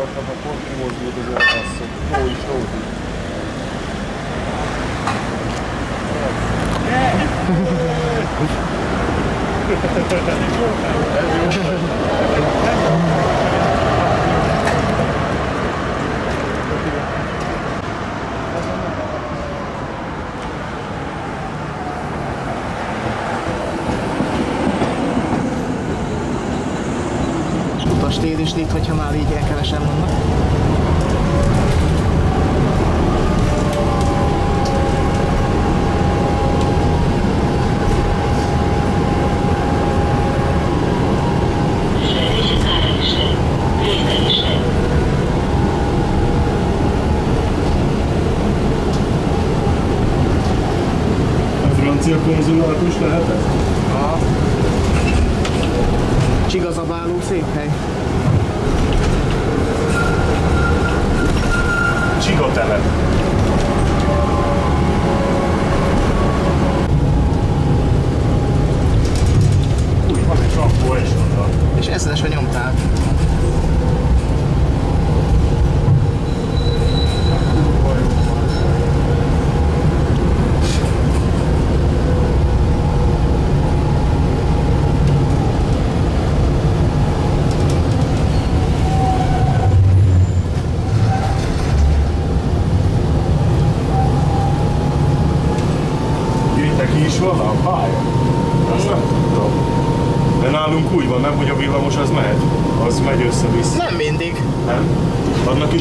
akartak, akkor kimozdult az elkasszok. Jó is, jó is. Utastér is itt, hogyha már így ilyen kevesen vannak. Francia konzulátus lehet с зашёлём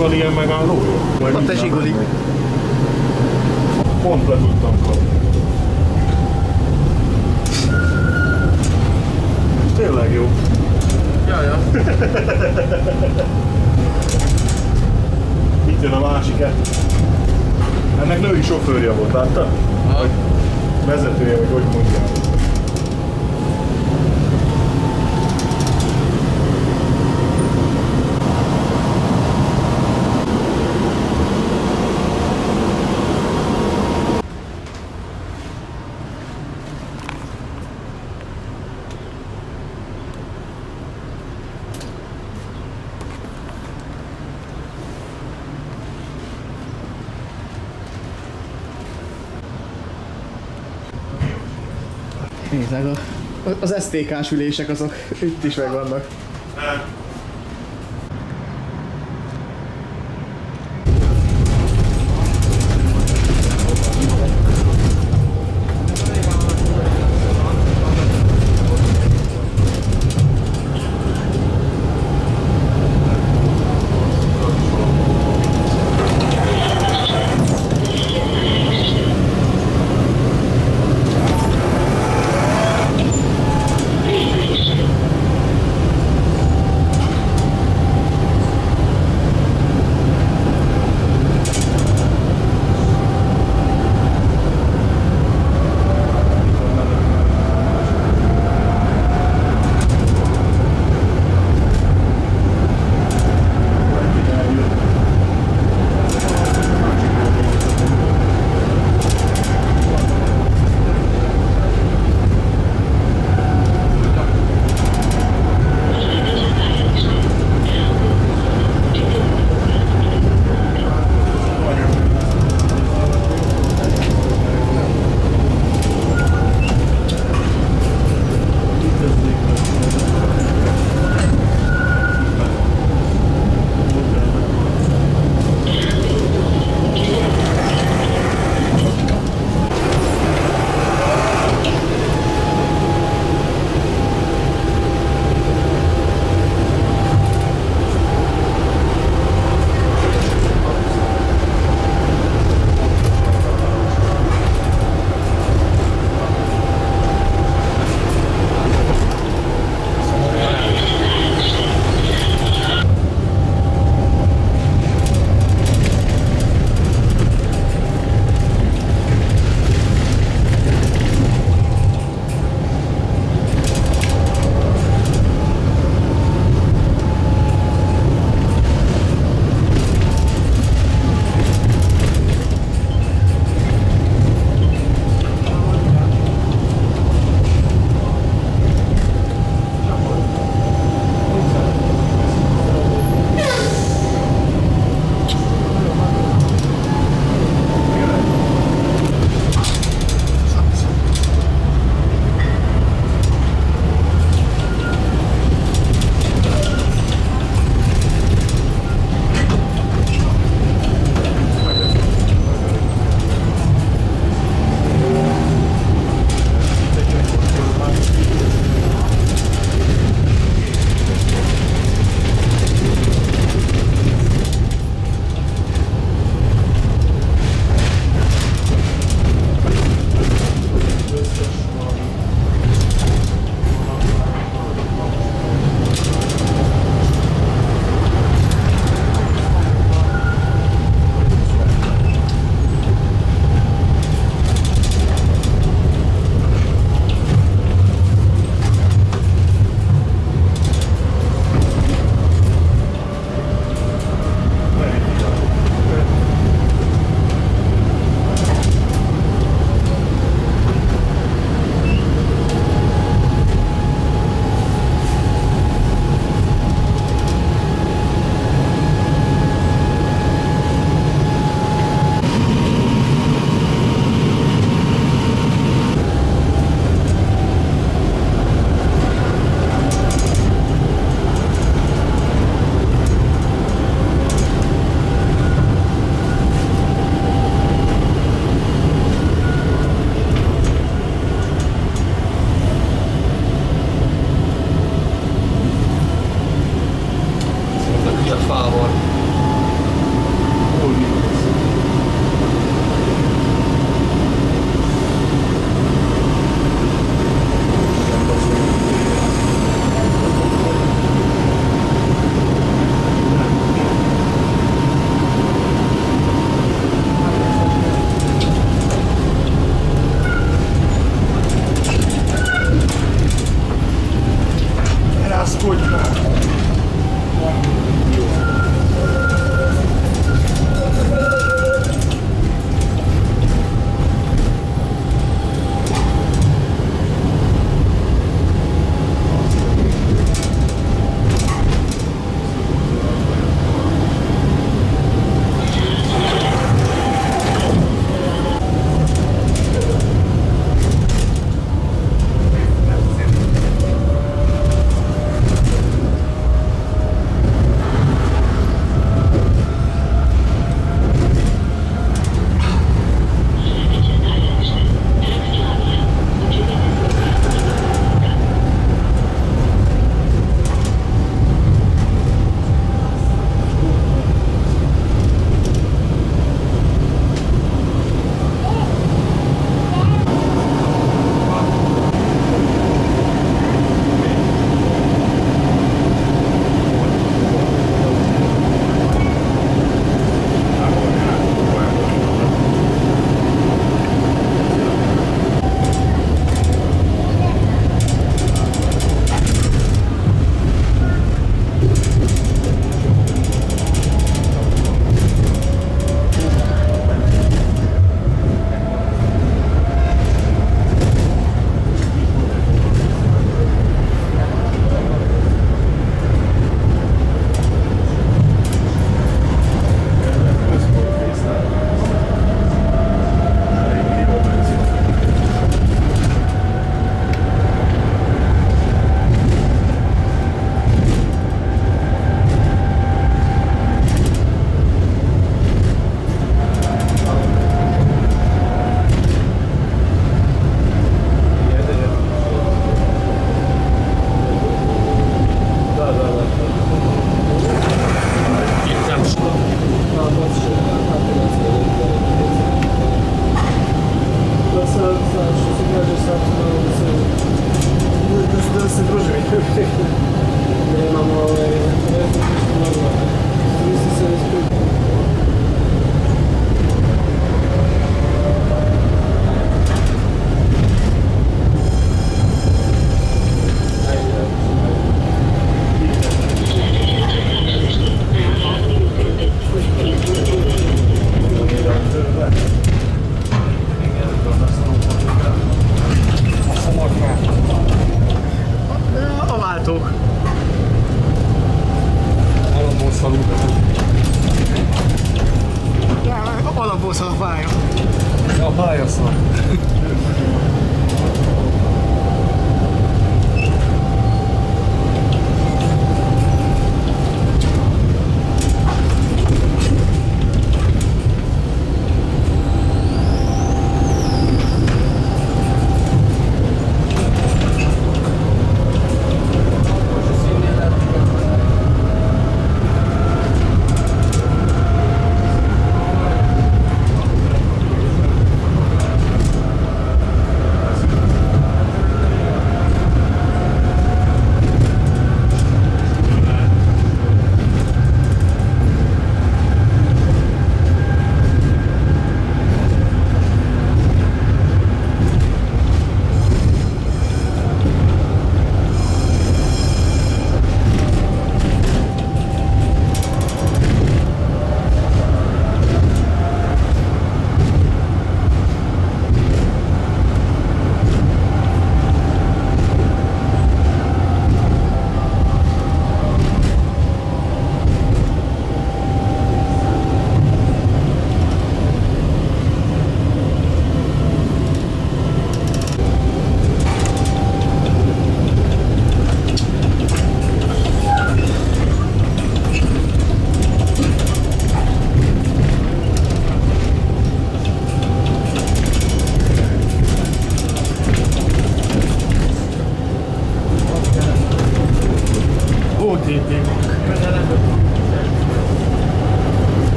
van ilyen megállója? Mindjárt zsigulik. megmegy. Pont le tudtam kapni. Tényleg jó. Ja, ja. Itt jön a másik. Ennek női sofőrje volt, láttad? Vagy vezetője, vagy hogy mondják. Nézd meg, a, az STK-s ülések azok itt is megvannak.